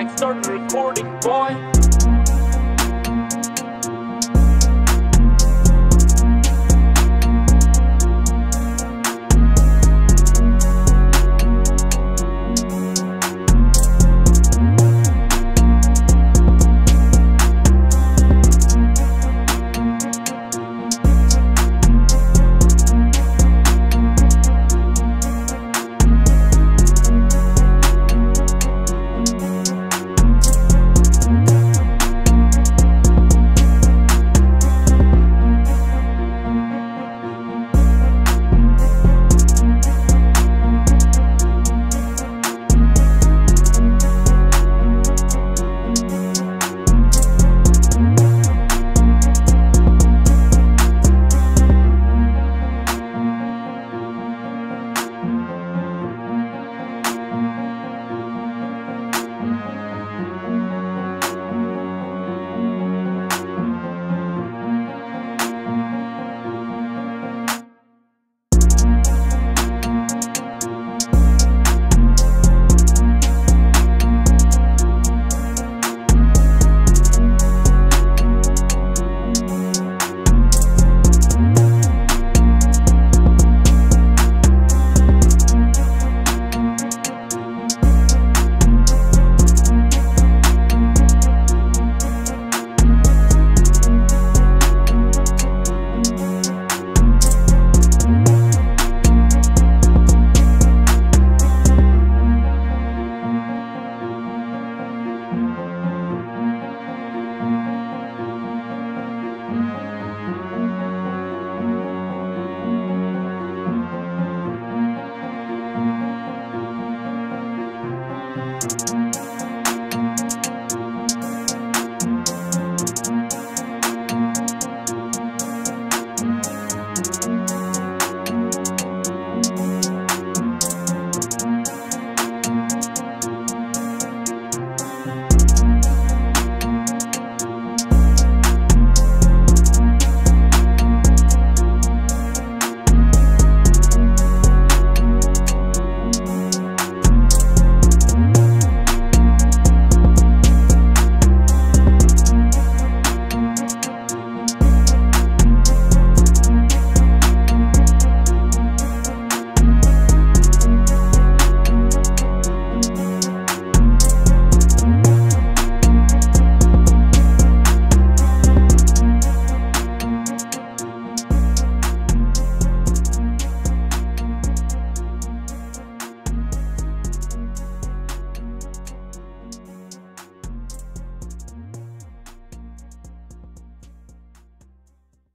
Sack started recording, boy. You